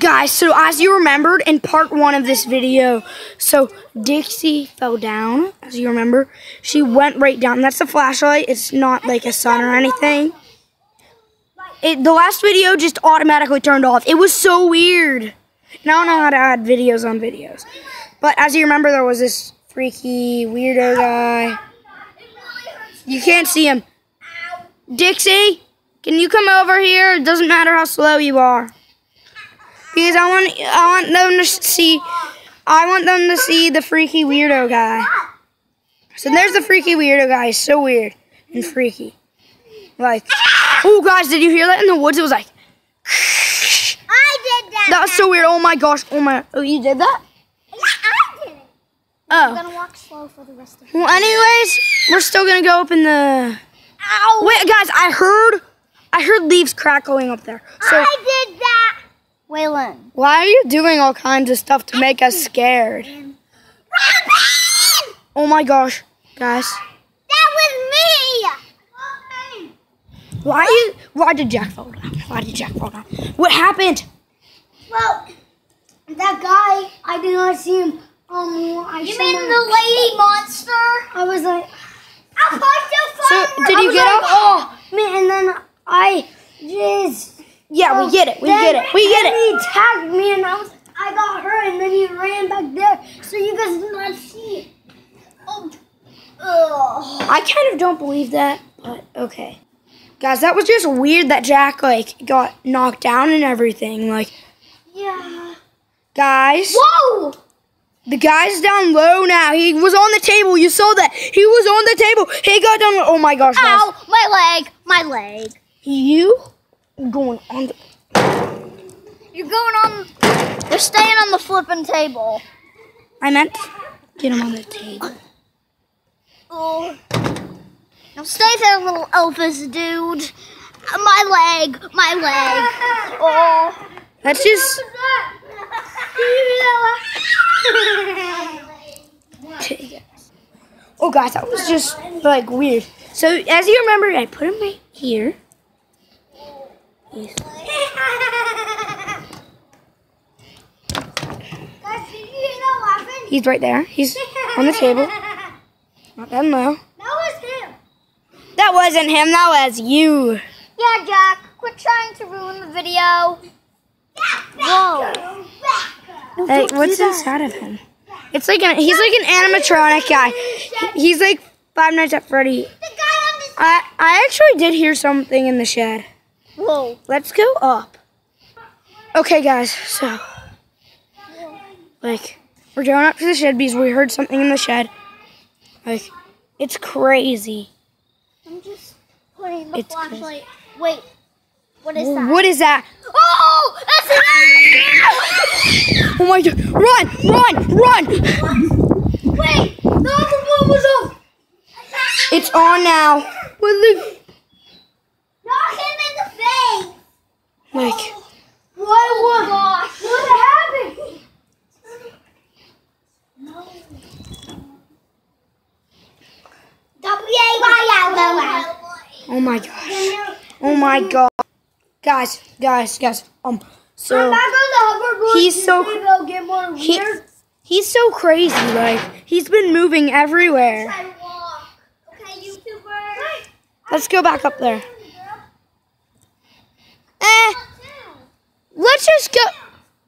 Guys, so as you remembered in part one of this video, so Dixie fell down, as you remember. She went right down. That's the flashlight. It's not like a sun or anything. It, the last video just automatically turned off. It was so weird. Now I don't know how to add videos on videos. But as you remember, there was this freaky weirdo guy. You can't see him. Dixie, can you come over here? It doesn't matter how slow you are. Because I want I want them to see I want them to see the freaky weirdo guy. So there's the freaky weirdo guy. He's so weird and freaky. Like, oh guys, did you hear that in the woods? It was like I did that. that was so weird. Oh my gosh. Oh my. Oh, you did that? Yeah, I did it. Oh. I'm Oh. gonna walk slow for the rest of it. Well, anyways, we're still gonna go up in the. Ow! Wait, guys, I heard, I heard leaves crackling up there. So I did. Waylon. why are you doing all kinds of stuff to make us scared? Robin! Oh my gosh, guys. That was me. Why you? Why did Jack fall down? Why did Jack fall down? What happened? Well, that guy, I did not see him. Um, I you mean the lady monster? I was like, I popped So did you get up? Oh man, and then I just Yeah, we oh, get it. We get it. We get it. He tagged me, and I was, I got her, and then he ran back there, so you guys did not see it. Oh, ugh. I kind of don't believe that, but okay. Guys, that was just weird that Jack like got knocked down and everything. Like, yeah. guys, Whoa! the guy's down low now. He was on the table. You saw that. He was on the table. He got down. Oh my gosh, guys. Ow! My leg! My leg! You going on the You're going on. You're staying on the flipping table. I meant get him on the table. Oh. Now stay there, little Elvis dude. My leg, my leg. Oh. Let's just Oh guys, that was just like weird. So as you remember, I put him right here. He's- He's right there. He's on the table. Not that low. That was him. That wasn't him. That was you. Yeah, Jack. Quit trying to ruin the video. Whoa. Hey, what's inside of him? It's like an, he's like an animatronic guy. He's like Five Nights at Freddy. The guy on the. I I actually did hear something in the shed. Whoa. Let's go up. Okay, guys. So, like, we're going up to the shed because we heard something in the shed. Like, it's crazy. I'm just putting the It's crazy. flashlight. Wait. What is that? What is that? Oh! That's Oh my god! Run! Run! Run! Wait! The other one was off! It's on now. What the? Knock him in the face! Like, What? What? Gosh. What happened? W-A-Y-L-O-L. oh my gosh! Oh my god! Guys, guys, guys. Um, so He's so- Go get more he, he's so crazy. Like, he's been moving everywhere. Okay, YouTuber. Let's go back up there. Let's just go.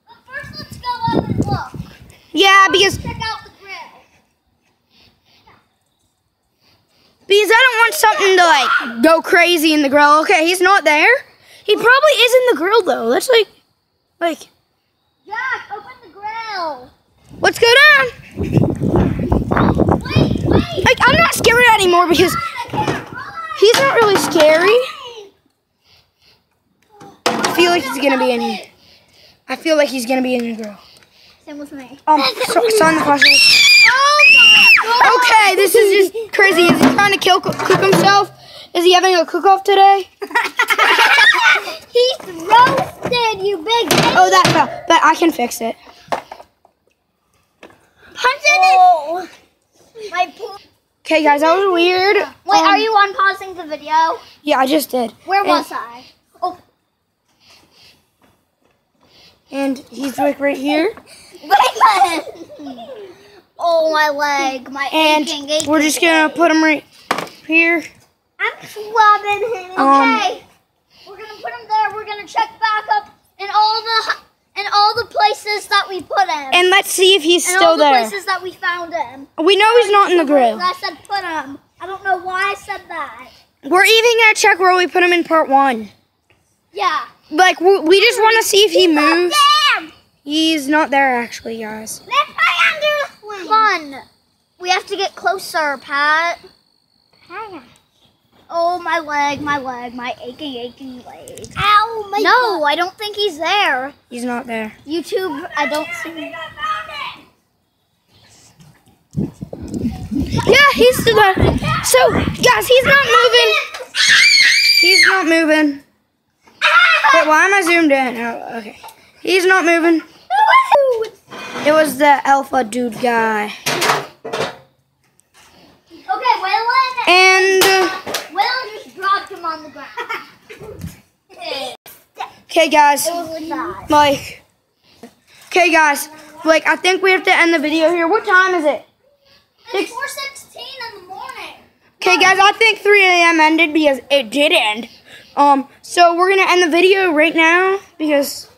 But first, let's go up and look. Yeah, because Check out the grill. Because I don't want something to like go crazy in the grill. Okay, he's not there. He probably is in the grill though. Let's like, like, Jack, open the grill. let's go down. Wait, wait. Like, I'm not scared anymore because he's not really scary. I feel like he's gonna be in here. I feel like he's gonna be in new grill. Same with me. Um, so, son the flashlight. Oh Okay, this is just crazy. Is he trying to kill cook himself? Is he having a cook-off today? He's roasted, you big baby. Oh, that fell. But I can fix it. Punch in it. My poop. Okay, guys, that was weird. Wait, Um, are you unpausing the video? Yeah, I just did. Where And- was I? Oh, And he's like right here. Wait, Oh, my leg, my And aching, aching we're just gonna put him right here. I'm swabbing him. Um, Okay. we're gonna put him there. We're gonna check back up in all the in all the places that we put him. And let's see if he's and still all the there. places that we found him. We know he's not in the grill. I said put him. I don't know why I said that. We're even gonna check where we put him in part one. Yeah. Like we, we just want to see if he He's moves. there. He's not there actually, guys. Let's play under the swing. Come. We have to get closer, Pat. Oh, my leg, my leg, my aching, aching leg. Ow, my No, I don't think he's there. He's not there. YouTube, I don't see. him. Yeah, he's still there. So, guys, he's not moving. He's not moving. Why am I zoomed in? Oh, okay. He's not moving. It was the alpha dude guy. Okay, Waylon. And, uh, Waylon just dropped him on the ground. okay, guys. was like that. Like, okay, guys. Like, I think we have to end the video here. What time is it? It's 4:16 in the morning. Okay, guys, I think 3 a.m. ended because it did end. Um, so we're gonna end the video right now because,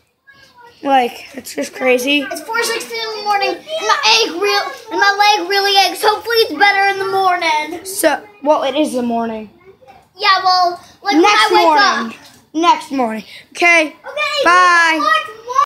like, it's just crazy. It's 4:16 in the morning, and my egg real and my leg really aches. Hopefully, it's better in the morning. So, well, it is the morning. Yeah, well, like Next when I wake morning. Next morning. Okay. Okay. Bye.